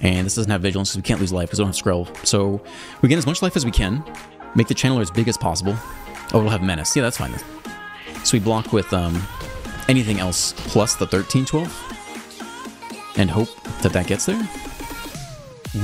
And this doesn't have vigilance, so we can't lose life because we don't have Skrelv. So we gain as much life as we can, make the channeler as big as possible. Oh, we'll have Menace. Yeah, that's fine. So we block with um, anything else plus the 13, 12. And hope that that gets there.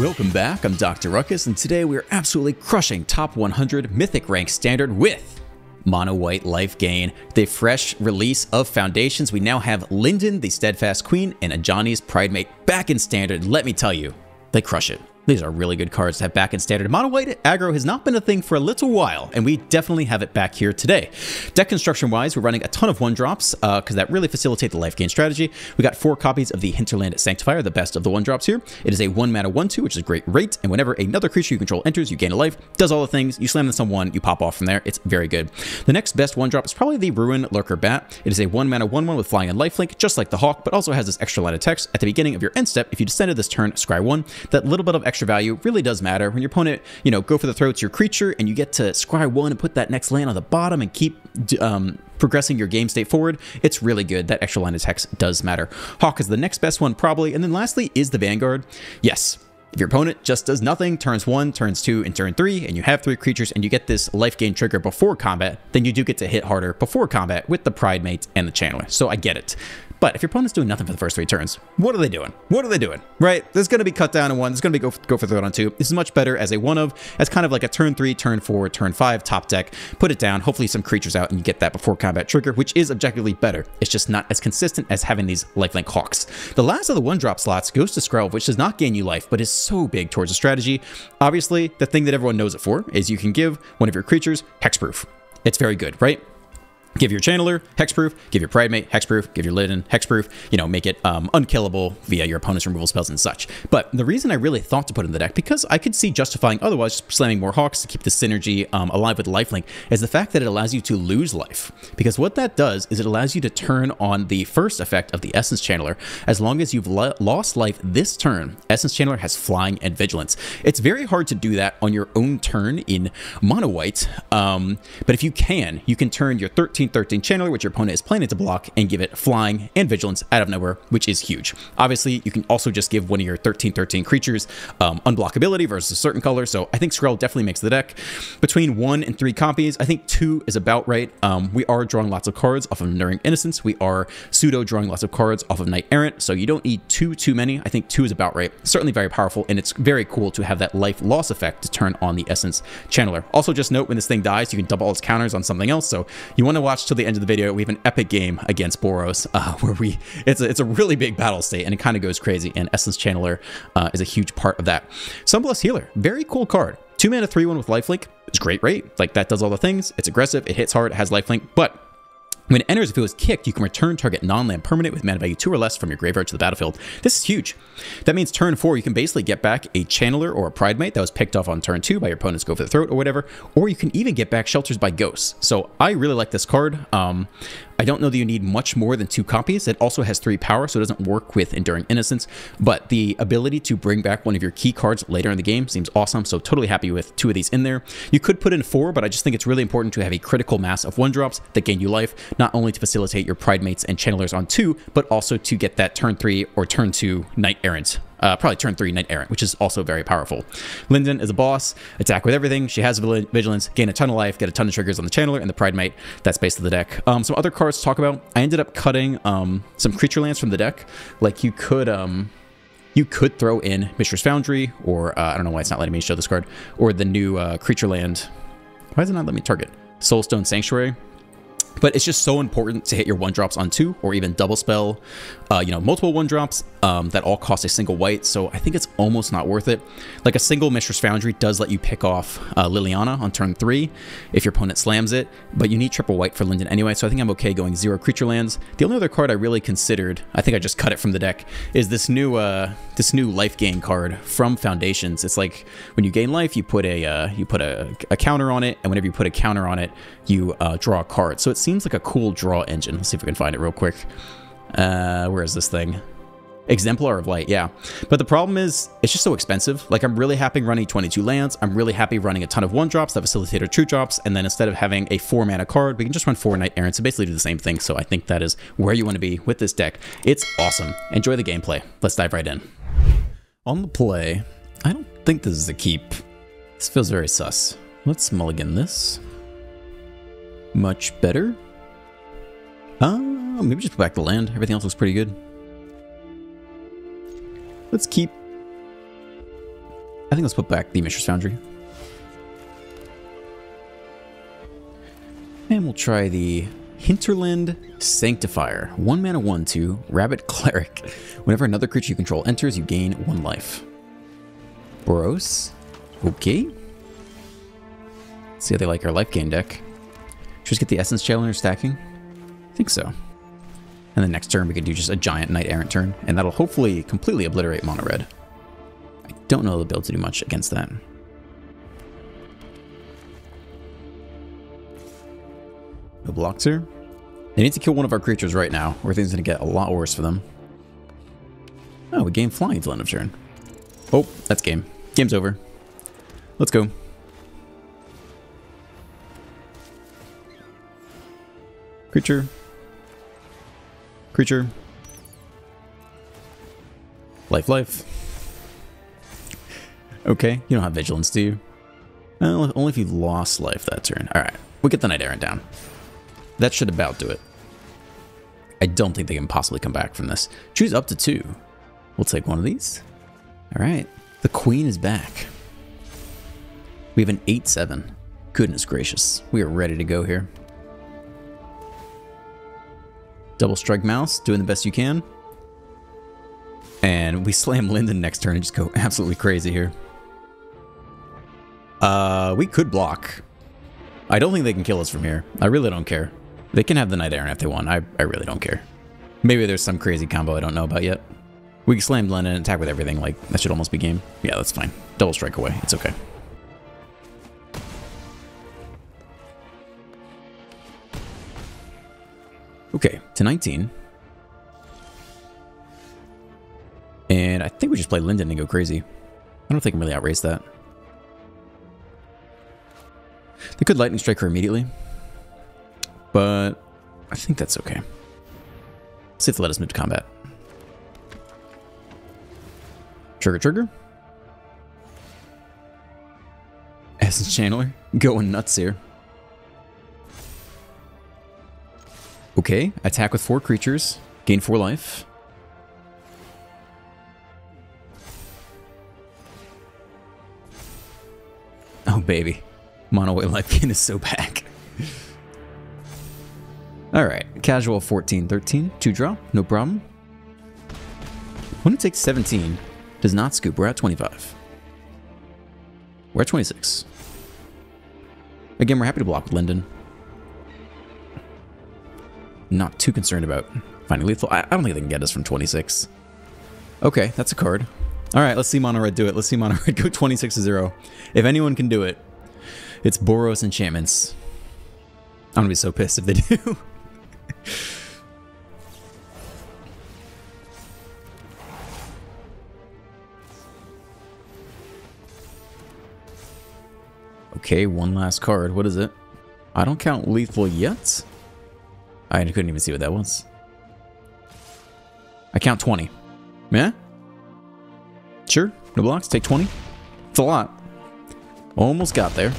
Welcome back, I'm Dr. Ruckus, and today we are absolutely crushing top 100 Mythic rank standard with Mono White Life Gain. The fresh release of Foundations, we now have Linden, the Steadfast Queen, and Ajani's Pride Mate back in standard. Let me tell you, they crush it. These are really good cards to have back in standard. Mono White aggro has not been a thing for a little while, and we definitely have it back here today. Deck construction wise, we're running a ton of one drops because uh, that really facilitate the life gain strategy. We got four copies of the Hinterland Sanctifier, the best of the one drops here. It is a one mana one two, which is a great rate, and whenever another creature you control enters, you gain a life. Does all the things. You slam this on one, you pop off from there. It's very good. The next best one drop is probably the Ruin Lurker Bat. It is a one mana one one with flying and lifelink, just like the Hawk, but also has this extra line of text at the beginning of your end step. If you descended this turn, scry one. That little bit of extra value really does matter. When your opponent, you know, go for the throat, to your creature, and you get to scry one and put that next land on the bottom and keep um, progressing your game state forward, it's really good. That extra line of does matter. Hawk is the next best one, probably. And then lastly is the Vanguard. Yes, if your opponent just does nothing, turns one, turns two, and turn three, and you have three creatures and you get this life gain trigger before combat, then you do get to hit harder before combat with the Pride Mate and the Channeler. So I get it. But if your opponent's doing nothing for the first three turns, what are they doing? What are they doing? Right? There's going to be cut down in one. There's going to be go, go for third on two. This is much better as a one of, as kind of like a turn three, turn four, turn five top deck. Put it down, hopefully some creatures out, and you get that before combat trigger, which is objectively better. It's just not as consistent as having these lifelink hawks. The last of the one drop slots goes to Skrelv, which does not gain you life, but is so big towards a strategy. Obviously, the thing that everyone knows it for is you can give one of your creatures hexproof. It's very good, right? Give your channeler hexproof, give your pridemate hexproof, give your Linden hexproof, you know, make it um, unkillable via your opponent's removal spells and such. But the reason I really thought to put in the deck, because I could see justifying otherwise slamming more Hawks to keep the synergy um, alive with lifelink, is the fact that it allows you to lose life. Because what that does is it allows you to turn on the first effect of the Essence Channeler. As long as you've lost life this turn, Essence Channeler has flying and vigilance. It's very hard to do that on your own turn in Mono White, um, but if you can, you can turn your 13 13 Channeler, which your opponent is planning to block, and give it Flying and Vigilance out of nowhere, which is huge. Obviously, you can also just give one of your 13-13 creatures um, unblockability versus a certain color, so I think Skrelv definitely makes the deck. Between one and three copies, I think two is about right. Um, we are drawing lots of cards off of Enduring Innocence. We are pseudo drawing lots of cards off of Knight Errant, so you don't need too, too many. I think two is about right. Certainly very powerful, and it's very cool to have that life loss effect to turn on the Essence Channeler. Also, just note when this thing dies, you can double all its counters on something else, so you want to watch till the end of the video, we have an epic game against Boros uh, where we it's a, it's a really big battle state and it kind of goes crazy. And Essence Channeler uh, is a huge part of that. Sunblessed Healer, very cool card. Two mana, three one with lifelink. It's great rate. Like that does all the things. It's aggressive. It hits hard. It has lifelink, but when it enters, if it was kicked, you can return target non-land permanent with mana value 2 or less from your graveyard to the battlefield. This is huge. That means turn 4, you can basically get back a Channeler or a Pride Mate that was picked off on turn 2 by your opponent's Go for the Throat or whatever, or you can even get back Sheltered by Ghosts. So I really like this card. Um, I don't know that you need much more than two copies. It also has three power, so it doesn't work with Enduring Innocence, but the ability to bring back one of your key cards later in the game seems awesome, so totally happy with two of these in there. You could put in four, but I just think it's really important to have a critical mass of one drops that gain you life, not only to facilitate your Pride Mates and Channelers on two, but also to get that turn three or turn two Knight Errant uh, probably turn 3 Knight Errant, which is also very powerful. Linden is a boss, attack with everything. She has vigilance, gain a ton of life, get a ton of triggers on the Channeler and the Pridemate. That's based on the deck. Um, some other cards to talk about. I ended up cutting um, some creature lands from the deck. Like you could... Um, you could throw in Mishra's Foundry, or uh, I don't know why it's not letting me show this card, or the new uh, creature land. Why does it not let me target? Soulstone Sanctuary. But it's just so important to hit your one drops on two or even double spell, uh, you know, multiple one drops um, that all cost a single white. So I think it's almost not worth it. Like a single Mishra's Foundry does let you pick off uh, Liliana on turn three if your opponent slams it, but you need triple white for Linden anyway. So I think I'm okay going zero creature lands. The only other card I really considered, I think I just cut it from the deck, is this new uh, this new life gain card from Foundations. It's like when you gain life, you put a uh, you put a, a, counter on it, and whenever you put a counter on it, you uh, draw a card. So it seems like a cool draw engine. Let's see if we can find it real quick. Uh, where is this thing? Exemplar of Light, yeah. But the problem is, it's just so expensive. Like, I'm really happy running 22 lands. I'm really happy running a ton of one drops that facilitate our true drops. And then instead of having a four mana card, we can just run four Knight Errants to basically do the same thing. So I think that is where you want to be with this deck. It's awesome. Enjoy the gameplay. Let's dive right in. On the play, I don't think this is a keep. This feels very sus. Let's mulligan this. Much better. Uh, maybe just back the land. Everything else looks pretty good. Let's keep... I think let's put back the Mishra's Foundry. And we'll try the Hinterland Sanctifier. One mana, one, two. Rabbit Cleric. Whenever another creature you control enters, you gain one life. Boros. Okay. see how they like our life gain deck. Should we just get the Essence Channeler stacking? I think so. And then next turn we could do just a giant Knight Errant turn, and that'll hopefully completely obliterate Mono Red. I don't know the build to do much against that. No blocks here. They need to kill one of our creatures right now, or things are going to get a lot worse for them. Oh, we gain flying till end of turn. Oh, that's game. Game's over. Let's go. Creature. Creature. Life, life. Okay, you don't have vigilance, do you? Well, only if you've lost life that turn. Alright, we'll get the Knight Errant down. That should about do it. I don't think they can possibly come back from this. Choose up to two. We'll take one of these. Alright, the Queen is back. We have an 8-7. Goodness gracious, we are ready to go here. Double strike mouse, doing the best you can. And we slam Linden next turn and just go absolutely crazy here. Uh, we could block. I don't think they can kill us from here. I really don't care. They can have the Knight Errant if they want. I, I really don't care. Maybe there's some crazy combo I don't know about yet. We can slam Linden and attack with everything. Like, that should almost be game. Yeah, that's fine. Double strike away. It's okay. Okay, to 19. And I think we just play Linden and go crazy. I don't think I can really outrace that. They could Lightning Strike her immediately. But I think that's okay. Let's see if they let us move to combat. Trigger, trigger. Essence Channeler going nuts here. Okay, attack with four creatures, gain four life. Oh, baby. Mono white life gain is so back. Alright, casual 14 13, two draw, no problem. It takes 17, does not scoop, we're at 25. We're at 26. Again, we're happy to block with Linden not too concerned about finding lethal. I, I don't think they can get us from 26. Okay, that's a card. All right, let's see Mono Red do it. Let's see Mono Red go 26 to 0. If anyone can do it, it's Boros Enchantments. I'm gonna be so pissed if they do. okay, one last card. What is it? I don't count lethal yet. I couldn't even see what that was. I count 20. Yeah? Sure. No blocks. Take 20. It's a lot. Almost got there.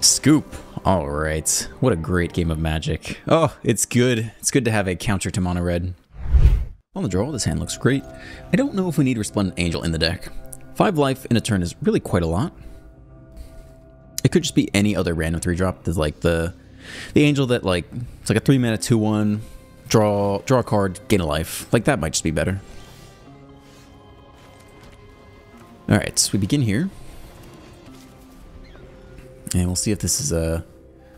Scoop. All right. What a great game of Magic. Oh, it's good. It's good to have a counter to Mono Red. On the draw, this hand looks great. I don't know if we need Resplendent Angel in the deck. Five life in a turn is really quite a lot. It could just be any other random three drop. Like the the angel that like it's like a three mana two one, draw draw a card, gain a life. Like that might just be better. Alright, so we begin here. And we'll see if this is a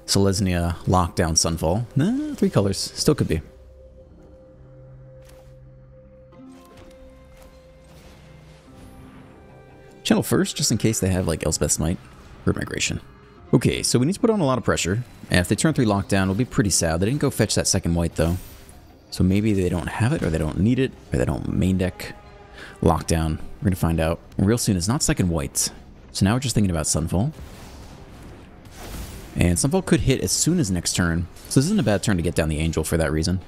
Selesnya lockdown sunfall. Nah, three colors. Still could be. Channel first, just in case they have like Elspeth's Smite. Root Migration. Okay, so we need to put on a lot of pressure. And if they turn 3 lockdown, it'll be pretty sad. They didn't go fetch that second white, though. So maybe they don't have it, or they don't need it, or they don't main deck lockdown. We're going to find out real soon. It's not second white. So now we're just thinking about Sunfall. And Sunfall could hit as soon as next turn. So this isn't a bad turn to get down the Angel for that reason.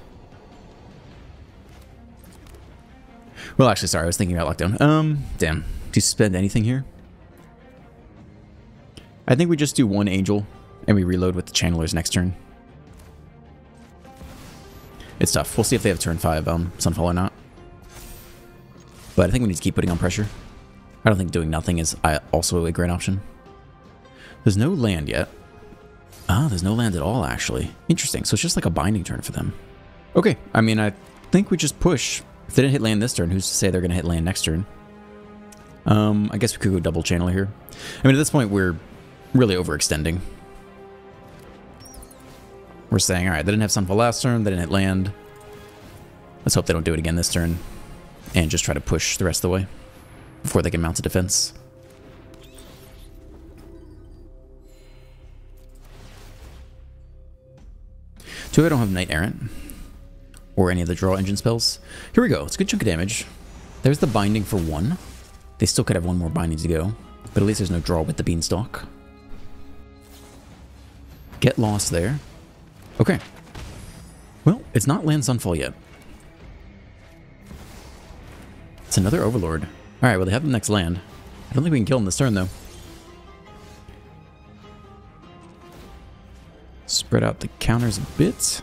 Well, actually, sorry, I was thinking about lockdown. Um, damn. Do you spend anything here? I think we just do one angel and we reload with the channelers next turn. It's tough. We'll see if they have turn 5 um, Sunfall or not. But I think we need to keep putting on pressure. I don't think doing nothing is also a great option. There's no land yet. Ah, there's no land at all, actually. Interesting. So it's just like a binding turn for them. Okay. I mean, I think we just push. If they didn't hit land this turn, who's to say they're going to hit land next turn? Um, I guess we could go double channel here. I mean, at this point, we're really overextending. We're saying, all right, they didn't have Sunfall last turn, they didn't hit land. Let's hope they don't do it again this turn. And just try to push the rest of the way before they can mount a defense. Two, I don't have Knight Errant or any of the draw engine spells. Here we go. It's a good chunk of damage. There's the binding for one. They still could have one more binding to go, but at least there's no draw with the beanstalk. Get lost there. Okay. Well, it's not land Sunfall yet. It's another Overlord. Alright, well they have the next land. I don't think we can kill him this turn though. Spread out the counters a bit.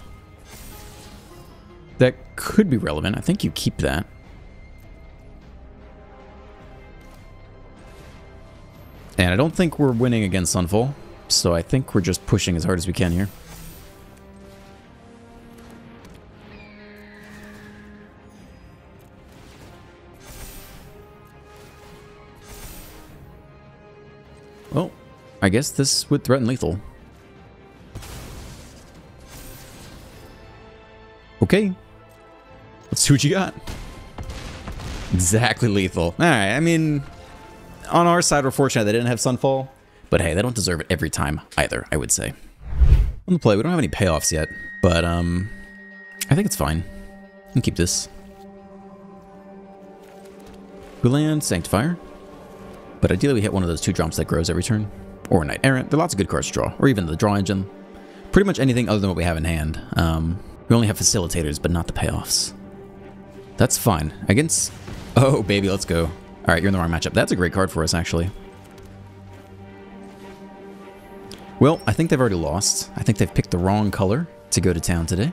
That could be relevant. I think you keep that. And I don't think we're winning against Sunfall, so I think we're just pushing as hard as we can here. I guess this would threaten lethal. Okay. Let's see what you got. Exactly lethal. Alright, I mean, on our side, we're fortunate they didn't have Sunfall. But hey, they don't deserve it every time either, I would say. On the play, we don't have any payoffs yet, but um, I think it's fine. We can keep this. We land Sanctifier. But ideally we hit one of those two drops that grows every turn. Or Knight Errant. There are lots of good cards to draw. Or even the draw engine. Pretty much anything other than what we have in hand. Um, we only have facilitators, but not the payoffs. That's fine. Against... Oh, baby, let's go. Alright, you're in the wrong matchup. That's a great card for us, actually. Well, I think they've already lost. I think they've picked the wrong color to go to town today.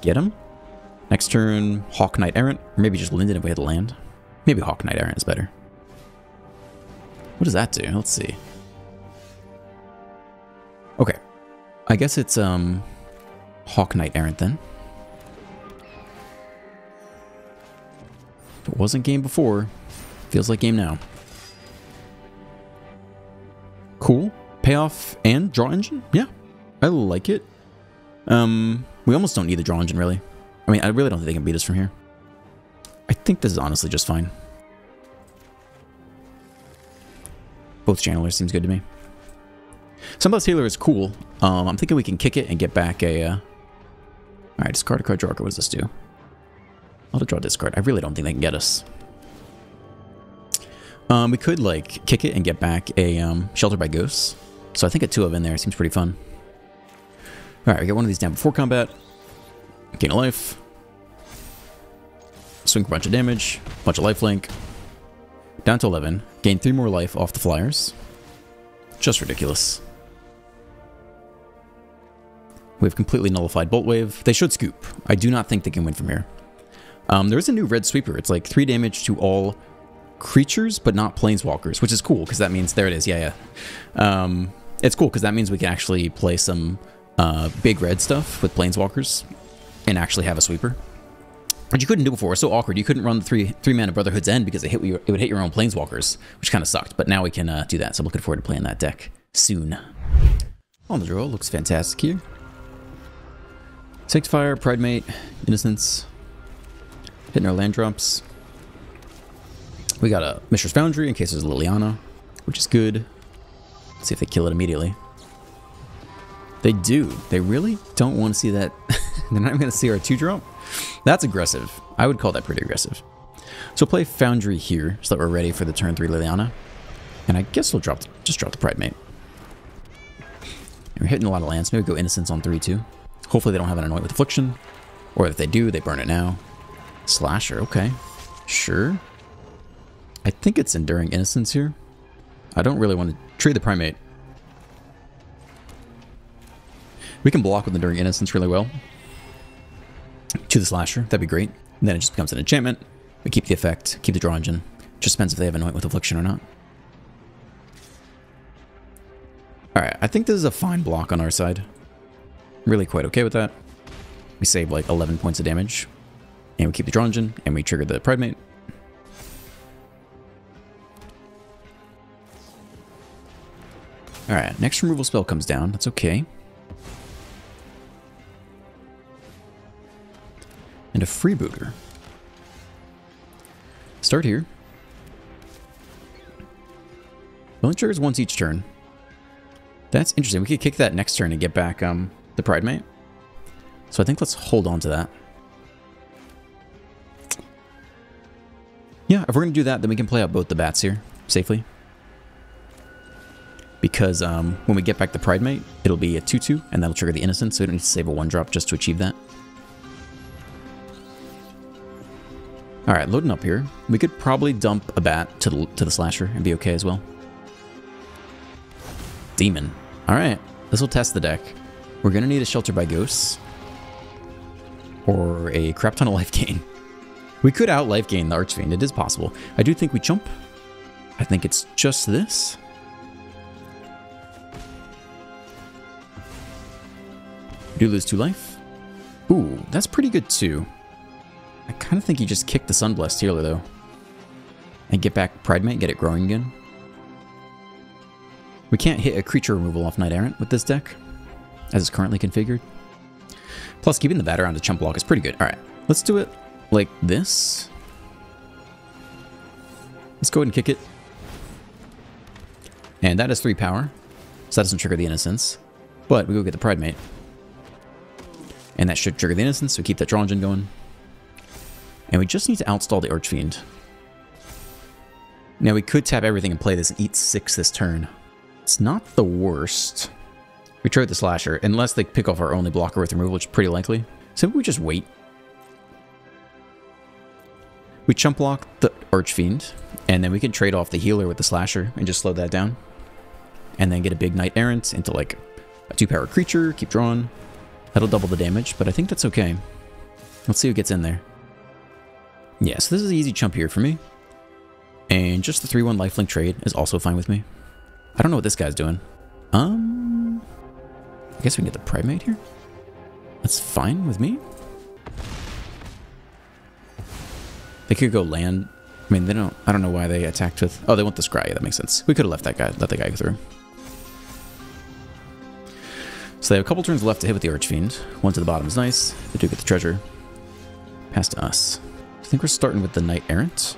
Get him. Next turn, Hawk Knight Errant. Or maybe just Linden if we had land. Maybe Hawk Knight Errant is better. What does that do? Let's see. Okay. I guess it's um Hawk Knight Errant then. If it wasn't game before, feels like game now. Cool. Payoff and draw engine? Yeah. I like it. Um, we almost don't need the draw engine, really. I mean, I really don't think they can beat us from here. I think this is honestly just fine. Both channelers seems good to me. Sunblessed Healer is cool. Um, I'm thinking we can kick it and get back a... Uh... Alright, discard a card, draw card. What does this do? I'll draw discard. I really don't think they can get us. Um, we could, like, kick it and get back a um, Shelter by Ghosts. So I think a 2 of in there seems pretty fun. Alright, we get one of these down before combat. Gain a life. Swing a bunch of damage. Bunch of life link. Down to 11. Gain 3 more life off the flyers. Just ridiculous. We've completely nullified Bolt Wave. They should scoop. I do not think they can win from here. Um, there is a new red sweeper. It's like 3 damage to all creatures, but not planeswalkers, which is cool because that means... There it is. Yeah, yeah. Um, it's cool because that means we can actually play some uh, big red stuff with planeswalkers and actually have a sweeper. But you couldn't do before. It was so awkward. You couldn't run the three three mana Brotherhood's End because it hit it would hit your own planeswalkers, which kind of sucked. But now we can uh, do that. So I'm looking forward to playing that deck soon. On the draw, looks fantastic here. Sanctifier, Pridemate, Innocence, hitting our land drops. We got a Mishra's Foundry in case there's Liliana, which is good. Let's see if they kill it immediately. They do. They really don't want to see that. They're not even going to see our 2-drop. That's aggressive. I would call that pretty aggressive. So play Foundry here so that we're ready for the turn 3 Liliana. And I guess we'll drop the, just drop the Pridemate. We're hitting a lot of lands. Maybe go Innocence on 3 too. Hopefully they don't have an Anoint with Affliction. Or if they do, they burn it now. Slasher, okay. Sure. I think it's Enduring Innocence here. I don't really want to trade the Pridemate. We can block with Enduring Innocence really well. To the Slasher, that'd be great. And then it just becomes an enchantment. We keep the effect, keep the draw engine. Just depends if they have Anoint with Affliction or not. Alright, I think this is a fine block on our side. Really quite okay with that. We save like 11 points of damage. And we keep the draw engine, and we trigger the Pridemate. Alright, next removal spell comes down. That's okay. And a freebooter. Start here. only triggers once each turn. That's interesting. We could kick that next turn and get back um, the Pride Mate. So I think let's hold on to that. Yeah, if we're going to do that, then we can play out both the bats here safely. Because um, when we get back the Pride Mate, it'll be a 2-2, and that'll trigger the Innocent, so we don't need to save a 1-drop just to achieve that. Alright, loading up here. We could probably dump a bat to the, to the Slasher and be okay as well. Demon. Alright, this will test the deck. We're to need a Shelter by Ghosts. Or a crap ton of life gain. We could out life gain the Archfiend. It is possible. I do think we jump. I think it's just this. Do lose two life. Ooh, that's pretty good too. I kind of think you just kick the Sunblessed Healer though. And get back Pridemate, get it growing again. We can't hit a creature removal off Knight Errant with this deck, as it's currently configured. Plus, keeping the bat around to chump block is pretty good. Alright, let's do it like this. Let's go ahead and kick it. And that is 3 power, so that doesn't trigger the Innocence. But we go get the Pride Mate. And that should trigger the Innocence, so we keep that draw engine going. And we just need to outstall the Archfiend. Now we could tap everything and play this and eat 6 this turn. It's not the worst. We trade the Slasher, unless they pick off our only blocker with removal, which is pretty likely. So we just wait. We chump block the Archfiend, and then we can trade off the healer with the Slasher and just slow that down. And then get a big Knight Errant into like a two-power creature, keep drawing. That'll double the damage, but I think that's okay. Let's see who gets in there. Yeah, so this is an easy chump here for me. And just the 3-1 lifelink trade is also fine with me. I don't know what this guy's doing. Um, I guess we can get the Pridemate here. That's fine with me. They could go land. I mean, they don't. I don't know why they attacked with. Oh, they want the Scry. Yeah, That makes sense. We could have left that guy. Let the guy go through. So they have a couple turns left to hit with the Archfiend. One to the bottom is nice. They do get the treasure. Pass to us. I think we're starting with the Knight Errant.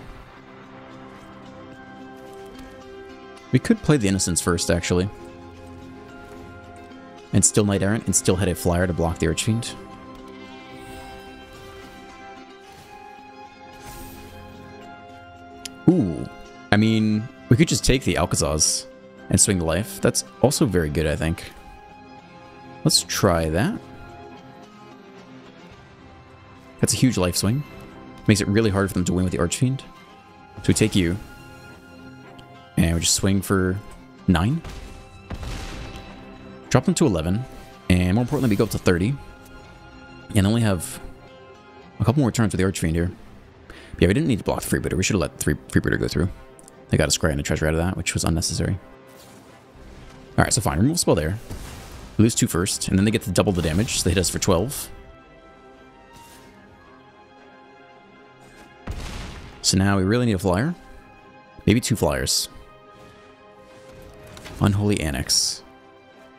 We could play the Innocence first, actually. And still Knight Errant, and still head a flyer to block the Archfiend. Ooh. I mean, we could just take the Alcazaz and swing the life. That's also very good, I think. Let's try that. That's a huge life swing. Makes it really hard for them to win with the Archfiend. So we take you. And we just swing for 9. Drop them to 11. And more importantly, we go up to 30. And only have a couple more turns with the Archfiend here. But yeah, we didn't need to block the Freebooter. We should have let the Freebooter go through. They got a Scry and a Treasure out of that, which was unnecessary. Alright, so fine. Remove spell there. We lose two first, and then they get to double the damage, so they hit us for 12. So now we really need a flyer. Maybe two flyers. Unholy Annex.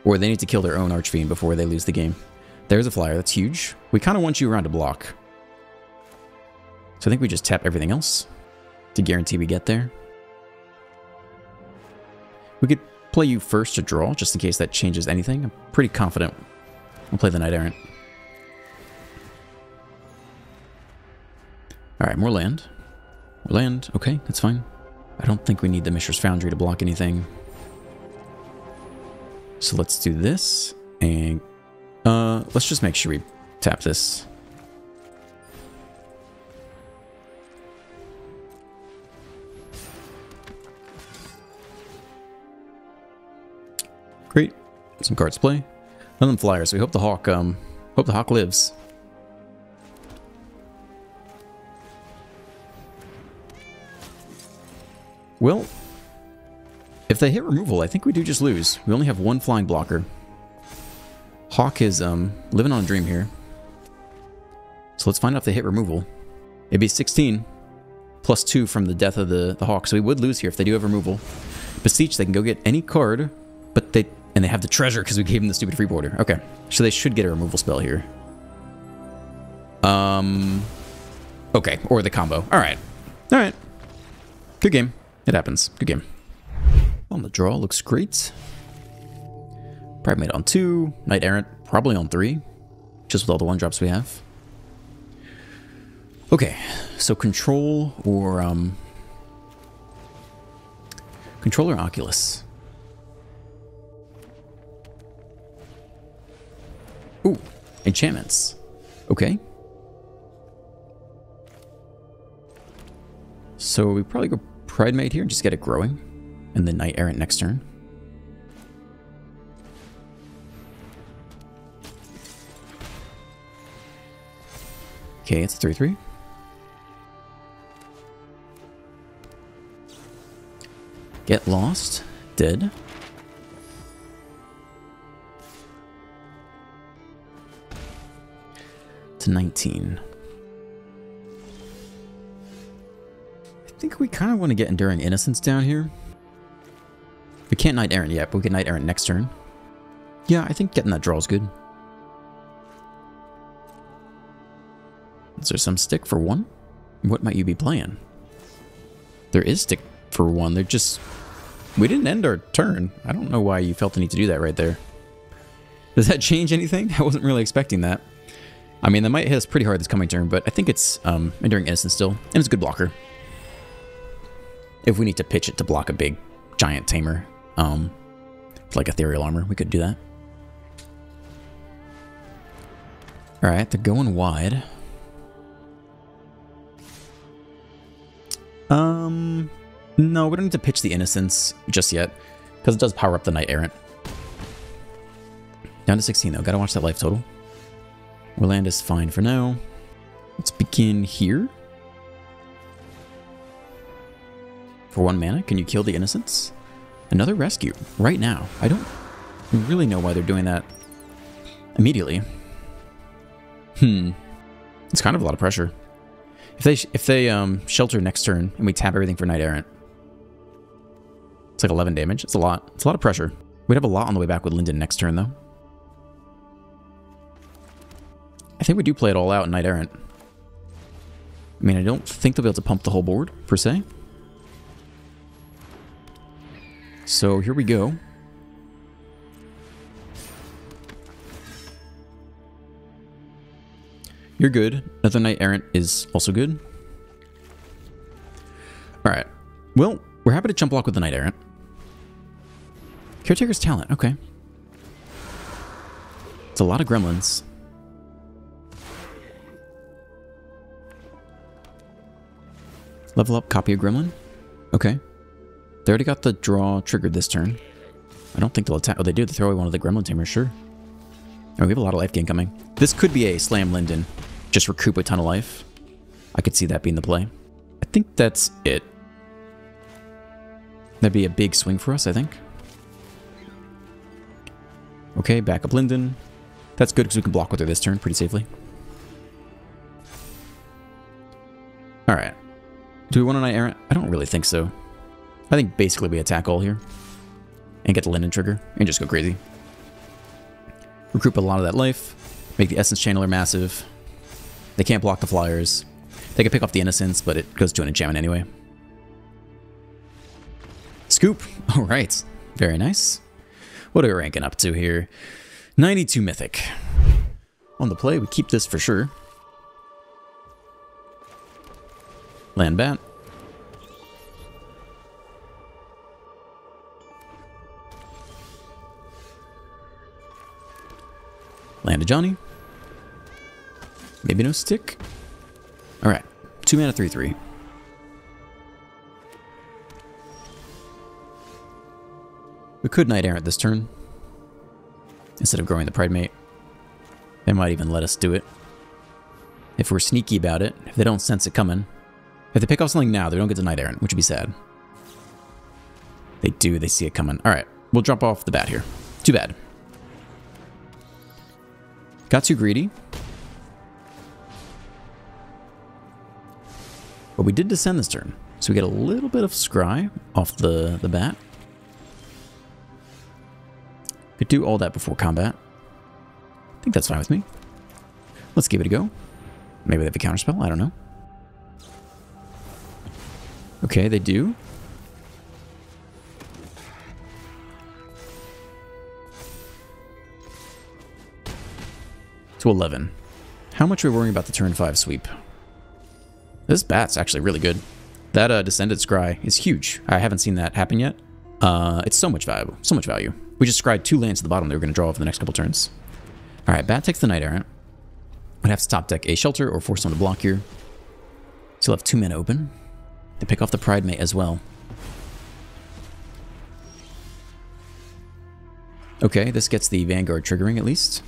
Or they need to kill their own Archfiend before they lose the game. There's a flyer. That's huge. We kind of want you around to block. So I think we just tap everything else to guarantee we get there. We could play you first to draw, just in case that changes anything. I'm pretty confident we'll play the Knight Errant. Alright, more land. Land, okay, that's fine. I don't think we need the Mishra's Foundry to block anything. So let's do this, and uh, let's just make sure we tap this. Great, some cards to play. None of them flyers. We hope the hawk, um, hope the hawk lives. Well, if they hit removal, I think we do just lose. We only have one flying blocker. Hawk is um, living on a dream here. So let's find out if they hit removal. It'd be 16, plus 2 from the death of the, the Hawk. So we would lose here if they do have removal. Beseech, they can go get any card, but they... And they have the treasure because we gave them the stupid Freebooter. Okay, so they should get a removal spell here. Um... Okay, or the combo. Alright. Alright. Good game. It happens. Good game. On the draw looks great. Private on two. Knight Errant probably on three. Just with all the one drops we have. Okay, so control or um controller Oculus. Ooh, enchantments. Okay. So we probably go Pridemate here and just get it growing. And then Knight Errant next turn. Okay, it's 3-3. Get lost. Dead. To 19. I think we kind of want to get Enduring Innocence down here. We can't Knight Errant yet, but we can Knight Errant next turn. Yeah, I think getting that draw is good. Is there some stick for one? What might you be playing? There is stick for one. They're just... We didn't end our turn. I don't know why you felt the need to do that right there. Does that change anything? I wasn't really expecting that. I mean, that might hit us pretty hard this coming turn, but I think it's um, Enduring Innocence still. And it's a good blocker. If we need to pitch it to block a big giant tamer, um, like ethereal armor, we could do that. All right, they're going wide. Um, no, we don't need to pitch the Innocence just yet, because it does power up the Knight Errant. Down to 16 though, gotta watch that life total. Orland is fine for now. Let's begin here. For one mana, can you kill the Innocence? Another rescue, right now. I don't really know why they're doing that immediately. Hmm. It's kind of a lot of pressure. If they if they um, shelter next turn and we tap everything for Knight Errant, it's like 11 damage. It's a lot. It's a lot of pressure. We'd have a lot on the way back with Linden next turn, though. I think we do play it all out in Knight Errant. I mean, I don't think they'll be able to pump the whole board, per se. So here we go. You're good. Another Knight Errant is also good. Alright. Well, we're happy to jump block with the Knight Errant. Caretaker's Talent, okay. It's a lot of gremlins. Level up, copy a gremlin. Okay. They already got the draw triggered this turn. I don't think they'll attack. Oh, they do. They throw away one of the gremlin tamers, sure. Oh, we have a lot of life gain coming. This could be a Slam Linden. Just recoup a ton of life. I could see that being the play. I think that's it. That'd be a big swing for us, I think. Okay, back up Linden. That's good because we can block with her this turn pretty safely. Alright. Do we want an Knight Errant? I don't really think so. I think basically we attack all here. And get the Linden trigger. And just go crazy. Recruit a lot of that life. Make the Essence Channeler massive. They can't block the flyers. They can pick off the Innocence, but it goes to an enchantment anyway. Scoop. All right. Very nice. What are we ranking up to here? 92 Mythic. On the play, we keep this for sure. Land bat. Land Ajani. Maybe no stick. All right, two mana, three three. We could Knight Errant this turn. instead of growing the Pride Mate. They might even let us do it. If we're sneaky about it, if they don't sense it coming. If they pick off something now, they don't get to Knight Errant, which would be sad. They do, they see it coming. Alright, we'll drop off the bat here. Too bad. Got too greedy. But we did descend this turn. So we get a little bit of scry off the, the bat. Could do all that before combat. I think that's fine with me. Let's give it a go. Maybe they have a counterspell, I don't know. Okay, they do. To 11. How much are we worrying about the turn 5 sweep? This bat's actually really good. That uh, Descended Scry is huge. I haven't seen that happen yet. Uh, it's so much valuable. So much value. We just scryed two lands at the bottom that we're going to draw for the next couple turns. Alright, Bat takes the Knight Errant. I'd have to top deck a Shelter or force someone to block here. Still have two men open. They pick off the Pride Mate as well. Okay, this gets the Vanguard triggering at least.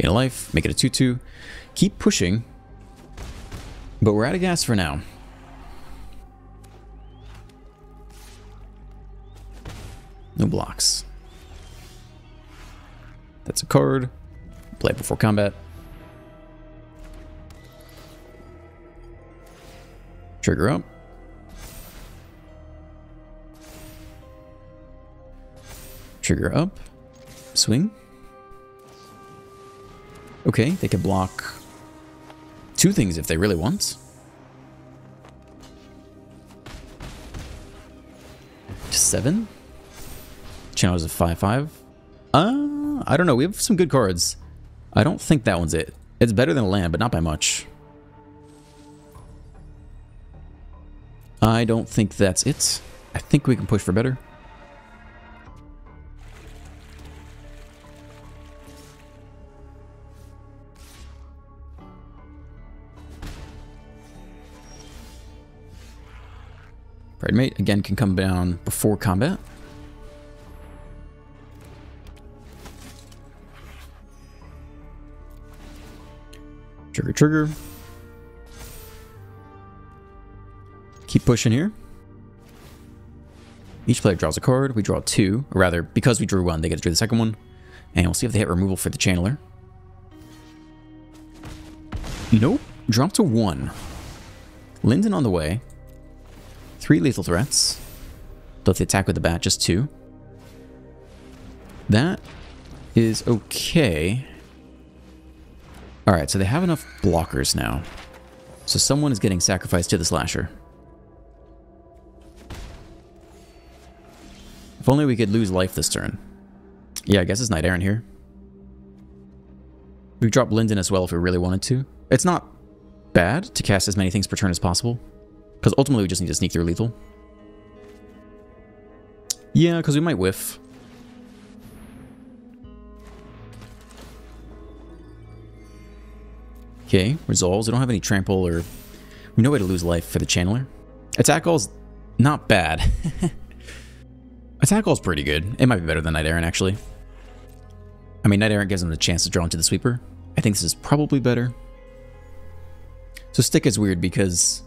Gain a life, make it a 2-2. Keep pushing. But we're out of gas for now. No blocks. That's a card. Play before combat. Trigger up. Trigger up. Swing. Okay, they can block two things if they really want. Seven? Channel of 5-5. Uh, I don't know. We have some good cards. I don't think that one's it. It's better than land, but not by much. I don't think that's it. I think we can push for better. Pridemate, again, can come down before combat. Trigger, trigger. Keep pushing here. Each player draws a card. We draw two. Or rather, because we drew one, they get to draw the second one. And we'll see if they hit removal for the Channeler. Nope. Drop to one. Linden on the way. Three lethal threats. Both the attack with the bat, just two. That is okay. Alright, so they have enough blockers now. So someone is getting sacrificed to the slasher. If only we could lose life this turn. Yeah, I guess it's Knight Errant here. We drop Linden as well if we really wanted to. It's not bad to cast as many things per turn as possible. Because ultimately we just need to sneak through lethal. Yeah, because we might whiff. Okay, resolves. We don't have any trample or... We No way to lose life for the channeler. Attack all's not bad. Attack all's pretty good. It might be better than Knight Errant, actually. I mean, Knight Errant gives him the chance to draw into the sweeper. I think this is probably better. So Stick is weird because...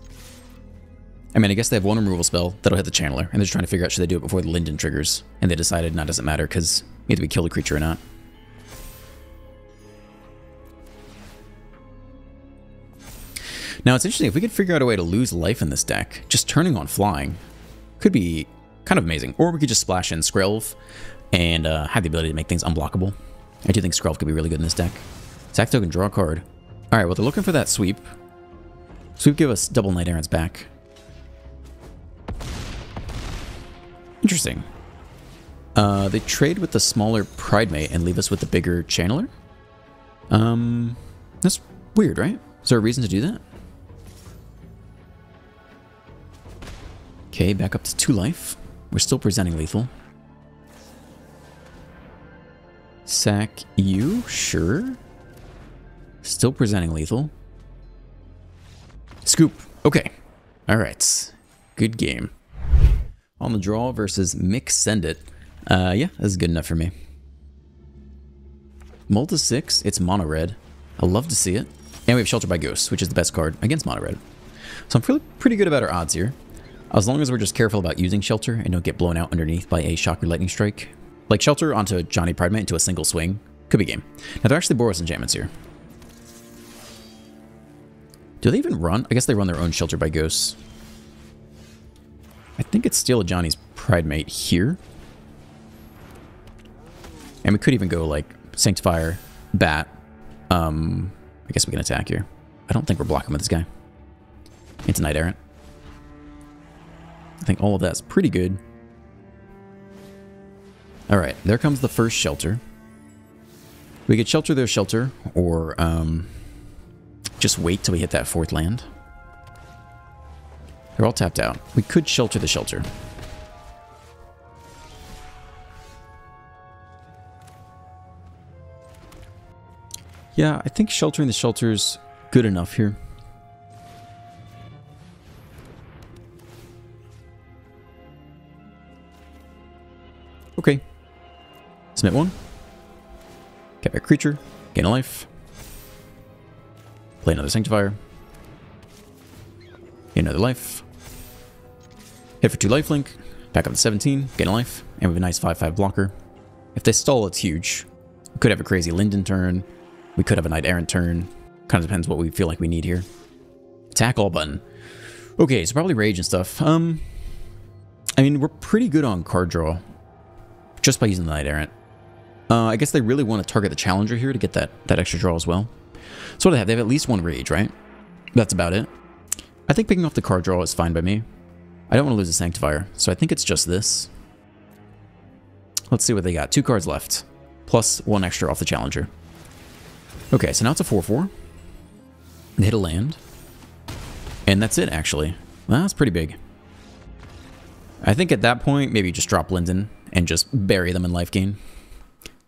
I mean, I guess they have one removal spell that'll hit the Channeler, and they're trying to figure out should they do it before the Linden triggers. And they decided, not doesn't matter, because either we kill the creature or not. Now, it's interesting, if we could figure out a way to lose life in this deck, just turning on flying could be kind of amazing. Or we could just splash in Skrelv and uh, have the ability to make things unblockable. I do think Skrelv could be really good in this deck. Sack token, draw a card. Alright, well, they're looking for that sweep. Sweep give us double Knight Errants back. Interesting. Uh, they trade with the smaller Pride Mate and leave us with the bigger Channeler? Um, that's weird, right? Is there a reason to do that? Okay, back up to two life. We're still presenting lethal. Sack you? Sure. Still presenting lethal. Scoop. Okay. Alright. Good game. On the draw versus Mick Send It. Uh, yeah, this is good enough for me. Mold to 6, it's mono red. I love to see it. And we have Sheltered by Ghosts, which is the best card against mono red. So I'm feeling pretty good about our odds here. As long as we're just careful about using Shelter and don't get blown out underneath by a Shock or Lightning Strike. Like Shelter onto Ajani Pridemate into a single swing. Could be game. Now they're actually Boros enchantments here. Do they even run? I guess they run their own Sheltered by Ghosts. I think it's still Ajani's Pridemate here. And we could even go like Sanctifier, Bat. Um, I guess we can attack here. I don't think we're blocking with this guy. It's Knight Errant. I think all of that's pretty good. Alright, there comes the first shelter. We could shelter their shelter, or um, just wait till we hit that fourth land. They're all tapped out. We could shelter the shelter. Yeah, I think sheltering the shelter's good enough here. Okay. Submit one. Get a creature. Gain a life. Play another Sanctifier. Another life. Hit for two lifelink. Back up to 17. Gain a life. And we have a nice 5-5 blocker. If they stall, it's huge. We could have a crazy Linden turn. We could have a Knight Errant turn. Kind of depends what we feel like we need here. Attack all button. Okay, so probably Rage and stuff. Um, I mean, we're pretty good on card draw. Just by using the Knight Errant. Uh, I guess they really want to target the Challenger here to get that, that extra draw as well. So what do they have? They have at least one Rage, right? That's about it. I think picking off the card draw is fine by me. I don't want to lose a Sanctifier, so I think it's just this. Let's see what they got. Two cards left, plus one extra off the Challenger. Okay, so now it's a 4-4. They hit a land. And that's it, actually. Well, that's pretty big. I think at that point, maybe just drop Linden and just bury them in life gain.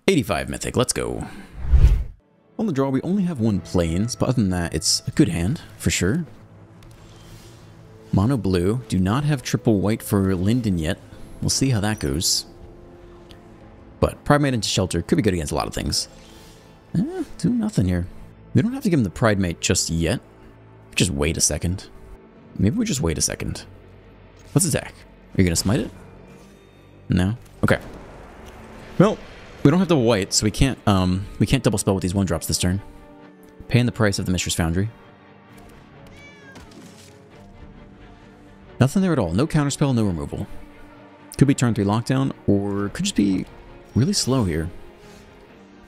85 Mythic, let's go. On the draw, we only have one Plains, but other than that, it's a good hand, for sure. Mono blue, do not have triple white for Linden yet. We'll see how that goes. But Pridemate into Shelter could be good against a lot of things. Eh, do nothing here. We don't have to give him the Pride Mate just yet. Just wait a second. Maybe we just wait a second. Let's attack. Are you going to smite it? No? Okay. Well, we don't have the white, so we can't um we can't double spell with these one drops this turn. Paying the price of the Mishra's Foundry. Nothing there at all. No counterspell, no removal. Could be turn 3 lockdown, or could just be really slow here.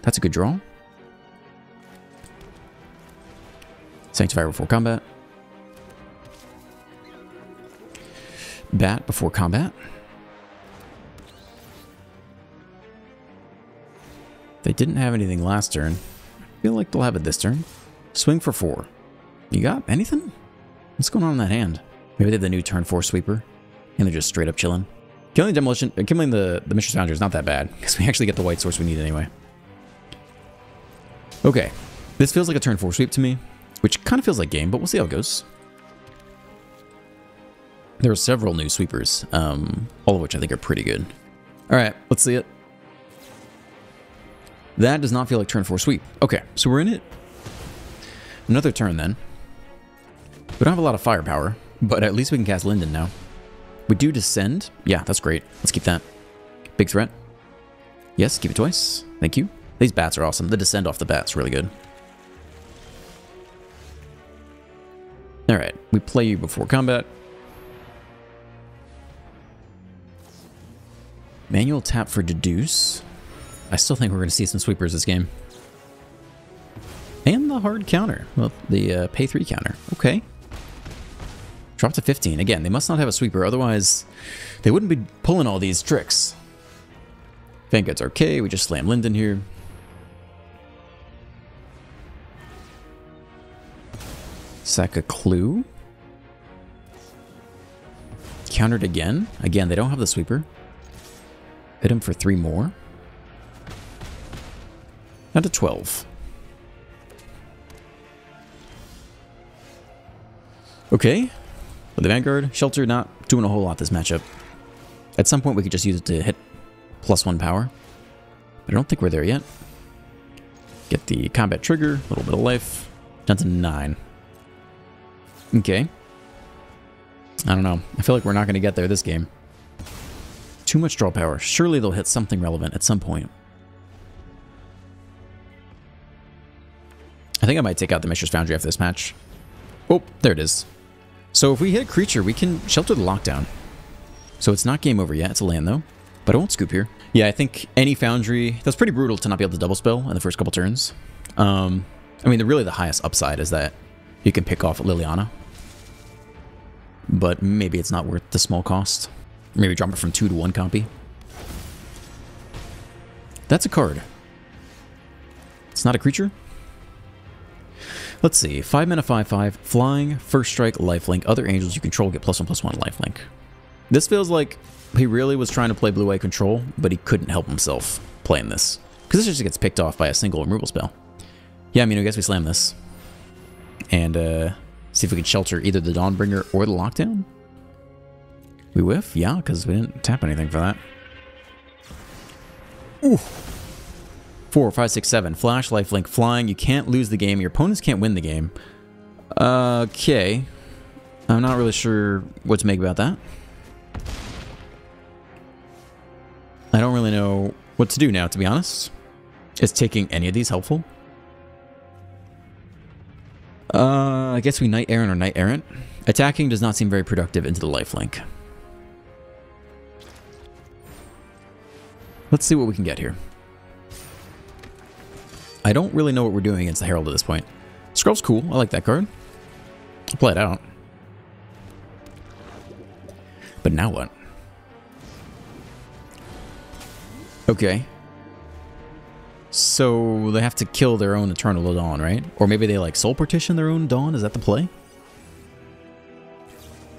That's a good draw. Sanctifier before combat. Bat before combat. They didn't have anything last turn. I feel like they'll have it this turn. Swing for four. You got anything? What's going on in that hand? Maybe they have the new turn four sweeper, and they're just straight up chilling. Killing the demolition, uh, killing the the Mishra's Foundry is not that bad because we actually get the white source we need anyway. Okay, this feels like a turn four sweep to me, which kind of feels like game, but we'll see how it goes. There are several new sweepers, um, all of which I think are pretty good. All right, let's see it. That does not feel like turn 4 sweep. Okay, so we're in it. Another turn then. We don't have a lot of firepower, but at least we can cast Linden now. We do descend. Yeah, that's great. Let's keep that. Big threat. Yes, keep it twice. Thank you. These bats are awesome. The descend off the bat's really good. Alright, we play you before combat. Manual tap for deduce. I still think we're going to see some sweepers this game. And the hard counter. Well, the uh, pay 3 counter. Okay. Drop to 15. Again, they must not have a sweeper, otherwise they wouldn't be pulling all these tricks. Vanguard's okay. We just slam Linden here. Sack a clue. Countered again. Again, they don't have the sweeper. Hit him for three more. Down to 12. Okay. With the Vanguard, Shelter not doing a whole lot this matchup. At some point we could just use it to hit plus one power. But I don't think we're there yet. Get the combat trigger, a little bit of life. Down to nine. Okay. I don't know. I feel like we're not going to get there this game. Too much draw power. Surely they'll hit something relevant at some point. I think I might take out the Mishra's Foundry after this match. Oh, there it is. So if we hit a creature, we can shelter the lockdown. So it's not game over yet. It's a land, though. But I won't scoop here. Yeah, I think any Foundry... That's pretty brutal to not be able to double spell in the first couple turns. Um, I mean, the, really the highest upside is that you can pick off Liliana. But maybe it's not worth the small cost. Maybe drop it from 2 to 1 copy. That's a card. It's not a creature? Let's see. 5 mana 5 5, flying, first strike, lifelink. Other angels you control get plus 1 plus 1 lifelink. This feels like he really was trying to play blue eye control, but he couldn't help himself playing this. Because this just gets picked off by a single removal spell. Yeah, I mean, I guess we slam this. And uh, see if we can shelter either the Dawnbringer or the Lockdown. We whiff? Yeah, because we didn't tap anything for that. Ooh. Four, five, six, seven. Flash, lifelink, flying. You can't lose the game. Your opponents can't win the game. Okay. I'm not really sure what to make about that. I don't really know what to do now, to be honest. Is taking any of these helpful? Uh, I guess we Knight Errant or Knight Errant. Attacking does not seem very productive into the lifelink. Let's see what we can get here. I don't really know what we're doing against the Herald at this point. Scroll's cool. I like that card. I'll play it out. But now what? Okay. So they have to kill their own Eternal Dawn, right? Or maybe they like soul partition their own Dawn? Is that the play?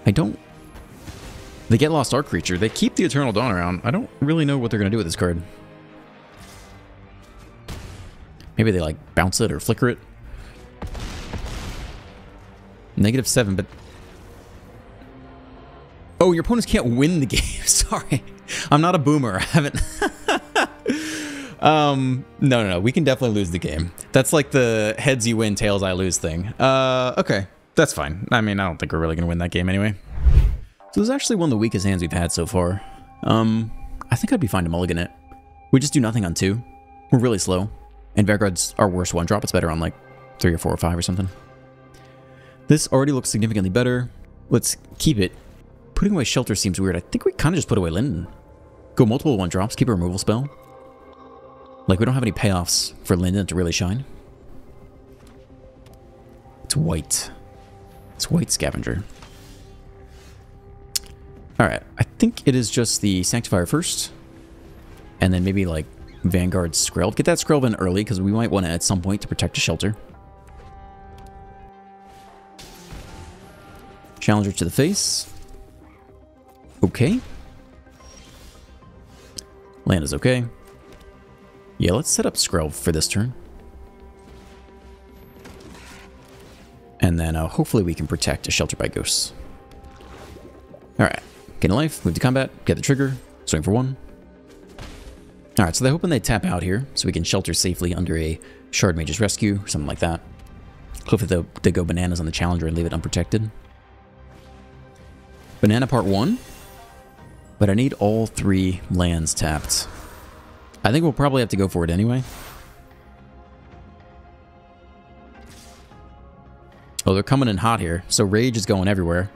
I don't... They get Lost Ark Creature. They keep the Eternal Dawn around. I don't really know what they're going to do with this card. Maybe they like bounce it or flicker it. Negative seven, but... Oh, your opponents can't win the game. Sorry. I'm not a boomer. I haven't... um, no, no, no. We can definitely lose the game. That's like the heads you win, tails I lose thing. Uh, okay. That's fine. I mean, I don't think we're really going to win that game anyway. So this is actually one of the weakest hands we've had so far. Um, I think I'd be fine to mulligan it. We just do nothing on two. We're really slow. And Vanguard's our worst one drop. It's better on like three or four or five or something. This already looks significantly better. Let's keep it. Putting away Shelter seems weird. I think we kind of just put away Linden. Go multiple one drops, keep a removal spell. Like, we don't have any payoffs for Linden to really shine. It's white. It's white scavenger. Alright, I think it is just the Sanctifier first. And then maybe, like, Vanguard Skrelv. Get that Skrelv in early, because we might want to at some point to protect a shelter. Challenger to the face. Okay. Land is okay. Yeah, let's set up Skrelv for this turn. And then uh, hopefully we can protect a shelter by ghosts. Alright. Gain a life, move to combat, get the trigger, swing for one. Alright, so they're hoping they tap out here, so we can shelter safely under a Shard Mage's Rescue, or something like that. Hopefully they go bananas on the Challenger and leave it unprotected. Banana part one. But I need all three lands tapped. I think we'll probably have to go for it anyway. Oh, they're coming in hot here, so Rage is going everywhere.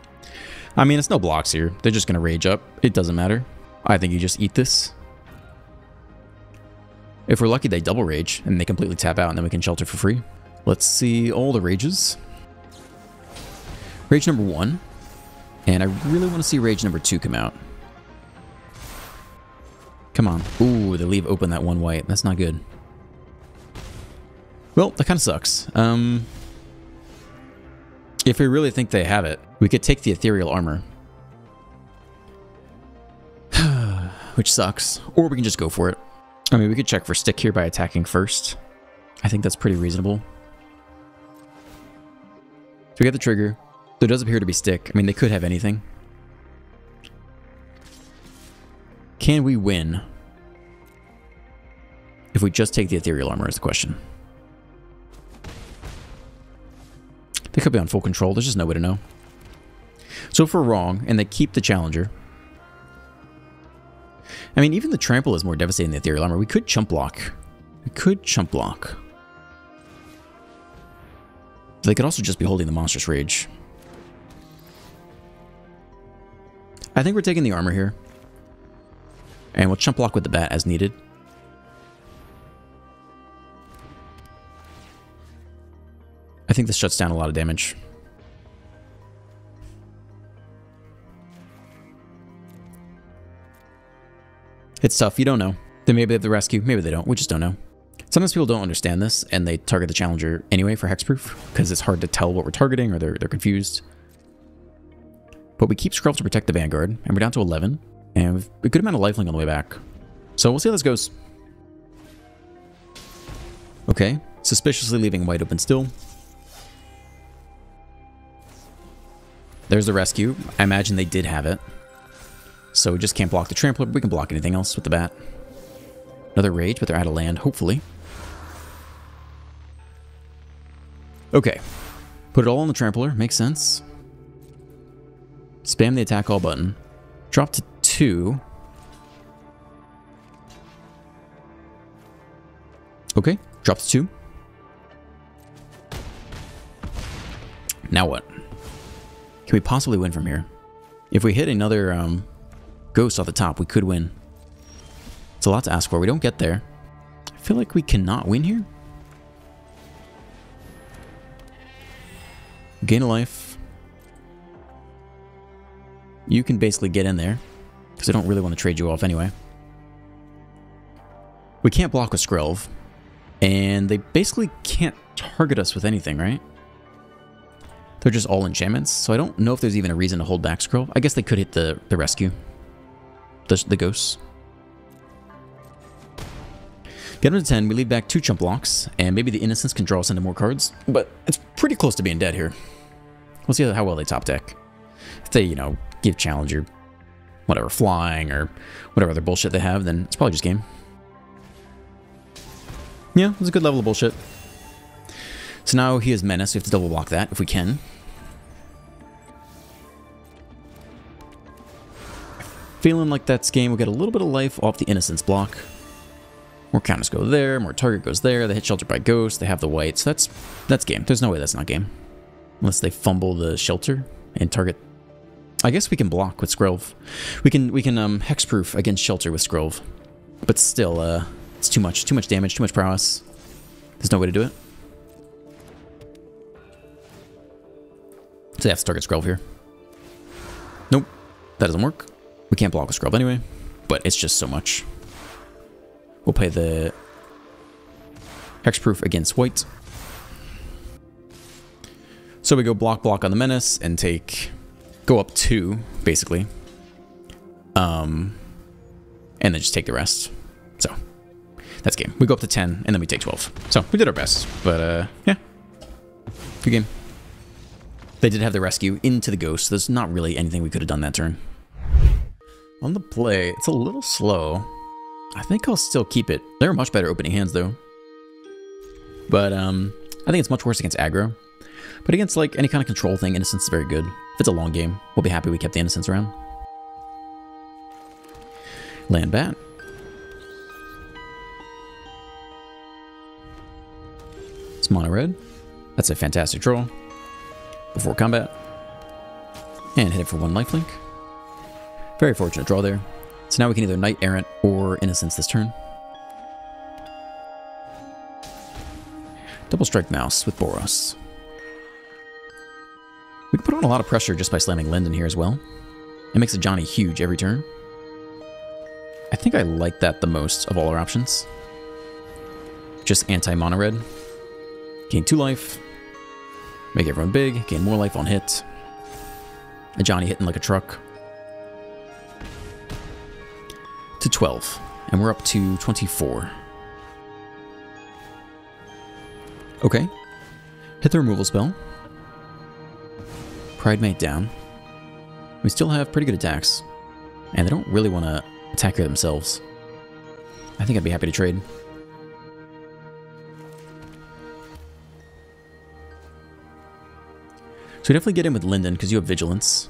I mean, it's no blocks here. They're just going to Rage up. It doesn't matter. I think you just eat this. If we're lucky, they double Rage, and they completely tap out, and then we can shelter for free. Let's see all the Rages. Rage number one. And I really want to see Rage number two come out. Come on. Ooh, they leave open that one white. That's not good. Well, that kind of sucks. Um, if we really think they have it, we could take the ethereal armor. Which sucks. Or we can just go for it. I mean, we could check for stick here by attacking first. I think that's pretty reasonable. So we get the trigger. There does appear to be stick. I mean, they could have anything. Can we win? If we just take the ethereal armor is the question. They could be on full control. There's just no way to know. So if we're wrong and they keep the challenger, I mean, even the Trample is more devastating than the Ethereal Armor. We could chump block. We could chump block. They could also just be holding the Monstrous Rage. I think we're taking the armor here. And we'll chump block with the bat as needed. I think this shuts down a lot of damage. It's tough. You don't know. They maybe they have the rescue. Maybe they don't. We just don't know. Sometimes people don't understand this and they target the challenger anyway for hexproof because it's hard to tell what we're targeting or they're, they're confused. But we keep Skrelv to protect the Vanguard and we're down to 11 and we've a good amount of lifelink on the way back. So we'll see how this goes. Okay, suspiciously leaving white open still. There's the rescue. I imagine they did have it. So we just can't block the trampler, we can block anything else with the bat. Another rage, but they're out of land, hopefully. Okay. Put it all on the trampler, makes sense. Spam the attack all button. Drop to two. Okay, drop to two. Now what? Can we possibly win from here? If we hit another um, ghost off the top, we could win. It's a lot to ask for. We don't get there. I feel like we cannot win here. Gain a life. You can basically get in there. Because I don't really want to trade you off anyway. We can't block with Skrelv. And they basically can't target us with anything, right? They're just all enchantments, so I don't know if there's even a reason to hold back Skrelv. I guess they could hit the, the rescue. The, the ghosts. Get them to 10, we leave back two chump blocks, and maybe the Innocence can draw us into more cards, but it's pretty close to being dead here. We'll see how well they top deck. If they, you know, give Challenger whatever, flying or whatever other bullshit they have, then it's probably just game. Yeah, it's a good level of bullshit. So now he has Menace, we have to double block that if we can. Feeling like that's game, we'll get a little bit of life off the Innocence block. More counters go there, more target goes there, they hit shelter by ghost, they have the white, so that's that's game. There's no way that's not game. Unless they fumble the shelter and target I guess we can block with Skrelv. We can we can um hexproof against shelter with Skrelv. But still, uh it's too much. Too much damage, too much prowess. There's no way to do it. So they have to target Skrelv here. Nope. That doesn't work. We can't block with Skrelv anyway. But it's just so much. We'll play the hexproof against white. So we go block block on the menace and take go up two basically. Um and then just take the rest. So that's game. We go up to 10 and then we take 12. So we did our best, but uh yeah. Good game. They did have the rescue into the ghost. So There's not really anything we could have done that turn. On the play, it's a little slow. I think I'll still keep it. They're much better opening hands, though. But um, I think it's much worse against aggro. But against like any kind of control thing, Innocence is very good. If it's a long game, we'll be happy we kept the Innocence around. Land bat. It's mono red. That's a fantastic draw. Before combat. And hit it for one lifelink. Very fortunate draw there. So now we can either Knight Errant or Innocence this turn. Double Strike Mouse with Boros. We can put on a lot of pressure just by slamming Linden here as well. It makes Ajani huge every turn. I think I like that the most of all our options. Just anti-mono red. Gain 2 life. Make everyone big. Gain more life on hit. Ajani hitting like a truck. To 12. And we're up to 24. Okay. Hit the removal spell. Pridemate down. We still have pretty good attacks. And they don't really want to attack here themselves. I think I'd be happy to trade. So we definitely get in with Linden because you have Vigilance.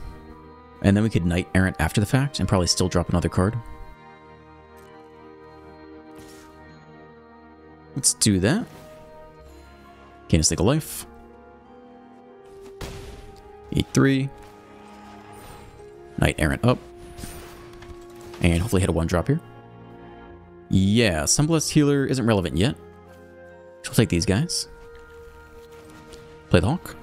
And then we could Knight Errant after the fact and probably still drop another card. Let's do that. Gain a life. Eat three. Knight Errant up. And hopefully hit a one drop here. Yeah, Sunblessed Healer isn't relevant yet. She'll take these guys. Play the Hawk.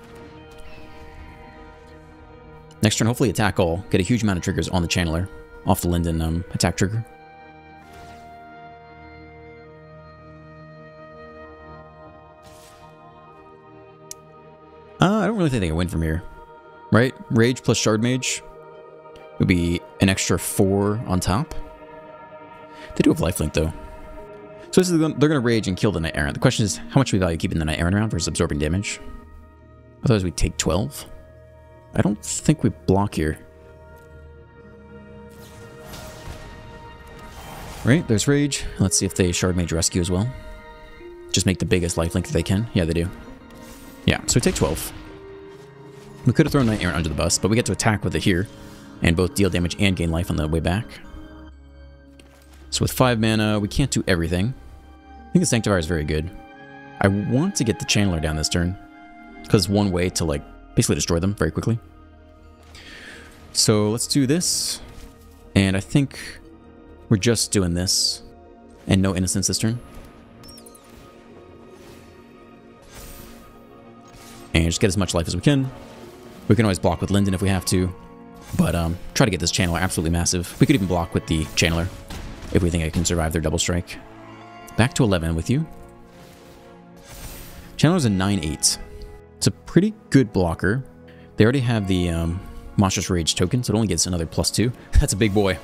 Next turn, hopefully attack all. Get a huge amount of triggers on the Channeler. Off the Linden um, attack trigger. Uh, I don't really think they can win from here. Right? Rage plus Shard Mage would be an extra four on top. They do have lifelink though. So this is, they're going to rage and kill the Knight Errant. The question is, how much we value keeping the Knight Errant around versus absorbing damage? Otherwise we take 12. I don't think we block here. Right, there's Rage. Let's see if they Shard Mage Rescue as well. Just make the biggest lifelink that they can. Yeah, they do. Yeah, so we take 12. We could have thrown Knight Errant under the bus, but we get to attack with it here, and both deal damage and gain life on the way back. So with 5 mana, we can't do everything. I think the Sanctifier is very good. I want to get the Channeler down this turn, because one way to like basically destroy them very quickly. So let's do this, and I think we're just doing this, and no Innocence this turn. And just get as much life as we can. We can always block with Linden if we have to, but um, try to get this Channeler absolutely massive. We could even block with the Channeler if we think I can survive their double strike. Back to 11 with you. Channeler's a 9-8. It's a pretty good blocker. They already have the um, Monstrous Rage token, so it only gets another plus 2. That's a big boy.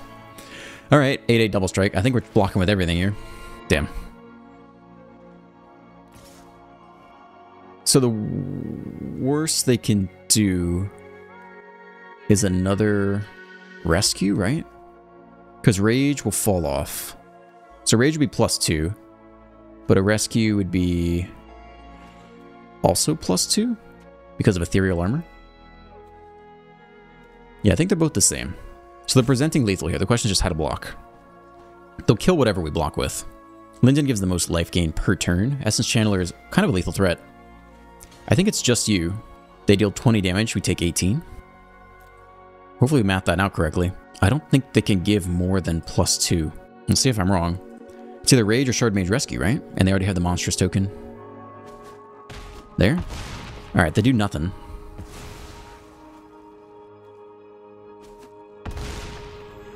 Alright, 8-8 double strike. I think we're blocking with everything here. Damn. So the worst they can do is another rescue, right? Because rage will fall off. So rage would be plus two, but a rescue would be also plus two because of ethereal armor. Yeah, I think they're both the same. So they're presenting lethal here. The question is just how to block. They'll kill whatever we block with. Linden gives the most life gain per turn. Essence Channeler is kind of a lethal threat. I think it's just you. They deal 20 damage, we take 18. Hopefully we mapped that out correctly. I don't think they can give more than plus 2. Let's see if I'm wrong. It's either Rage or Shard Mage Rescue, right? And they already have the Monstrous token. There? Alright, they do nothing.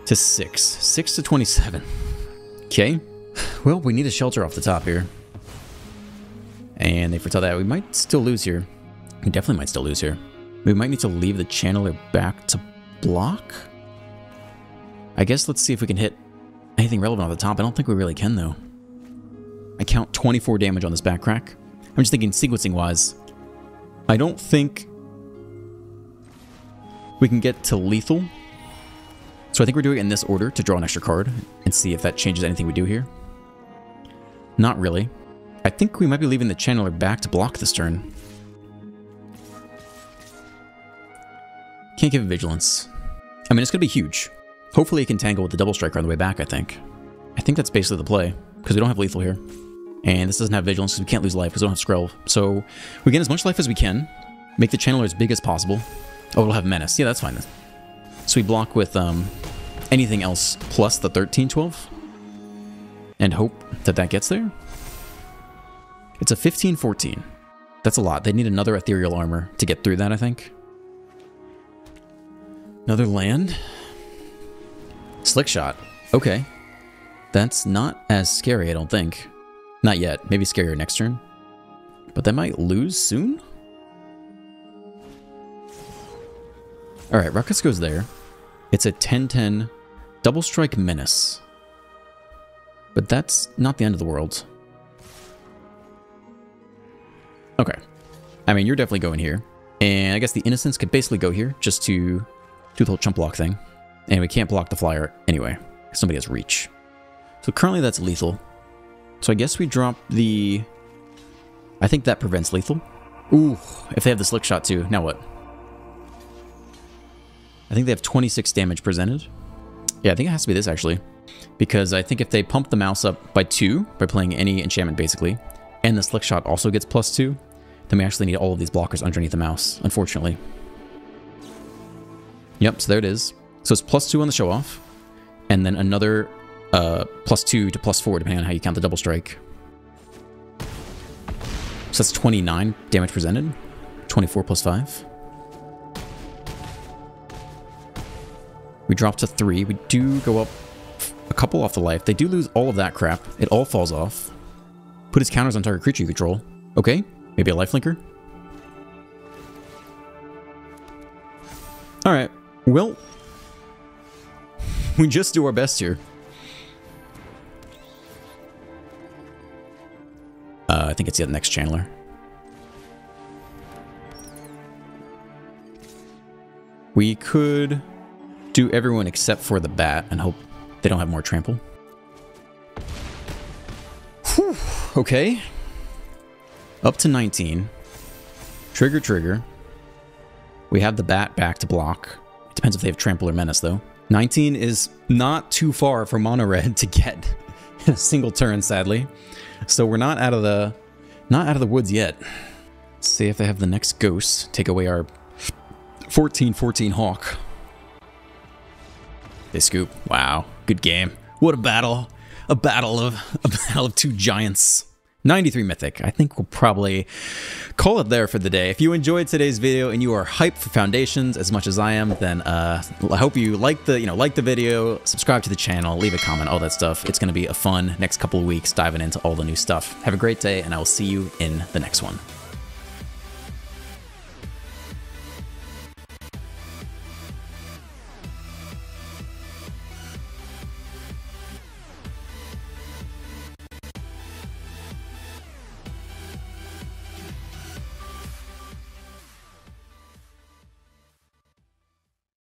To 6. 6 to 27. Okay. Well, we need a shelter off the top here. And they foretell that we might still lose here. We definitely might still lose here. We might need to leave the channeler back to block? I guess let's see if we can hit anything relevant on the top. I don't think we really can, though. I count 24 damage on this back crack. I'm just thinking sequencing-wise. I don't think we can get to lethal. So I think we're doing it in this order to draw an extra card and see if that changes anything we do here. Not really. I think we might be leaving the channeler back to block this turn. Can't give it vigilance. I mean, it's going to be huge. Hopefully it can tangle with the double striker on the way back, I think. I think that's basically the play, because we don't have lethal here. And this doesn't have vigilance, so we can't lose life, because we don't have scroll. So we get as much life as we can, make the channeler as big as possible. Oh, it'll have menace. Yeah, that's fine. So we block with um, anything else plus the 13, 12. And hope that that gets there. It's a 15-14. That's a lot. They need another ethereal armor to get through that, I think. Another land. Slick shot. Okay. That's not as scary, I don't think. Not yet. Maybe scarier next turn. But they might lose soon? Alright, Ruckus goes there. It's a 10-10 double strike menace. But that's not the end of the world. Okay. I mean, you're definitely going here. And I guess the Innocence could basically go here just to do the whole chump block thing. And we can't block the flyer anyway, somebody has reach. So currently that's lethal. So I guess we drop the... I think that prevents lethal. Ooh, if they have the slick shot too, now what? I think they have 26 damage presented. Yeah, I think it has to be this actually. Because I think if they pump the mouse up by two by playing any enchantment basically, and the slick shot also gets plus two, then we actually need all of these blockers underneath the mouse, unfortunately. Yep, so there it is. So it's plus two on the show off, and then another uh, plus two to plus four, depending on how you count the double strike. So that's 29 damage presented. 24 plus 5. We drop to 3. We do go up a couple off the life. They do lose all of that crap. It all falls off. Put his counters on target creature you control. Okay, maybe a lifelinker? Alright, well... We just do our best here. Uh, I think it's the next channeler. We could do everyone except for the bat and hope they don't have more trample. Whew, okay. Up to 19. Trigger, trigger. We have the bat back to block. It depends if they have trample or menace, though. 19 is not too far for mono red to get in a single turn, sadly. So we're not out of the not out of the woods yet. Let's see if they have the next ghost. Take away our 14-14 Hawk. They scoop. Wow. Good game. What a battle. A battle of a battle of two giants. 93 Mythic. I think we'll probably call it there for the day. If you enjoyed today's video and you are hyped for Foundations as much as I am, then uh, I hope you like the you know like the video, subscribe to the channel, leave a comment, all that stuff. It's going to be a fun next couple of weeks diving into all the new stuff. Have a great day, and I will see you in the next one.